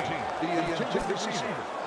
team, the intended receiver.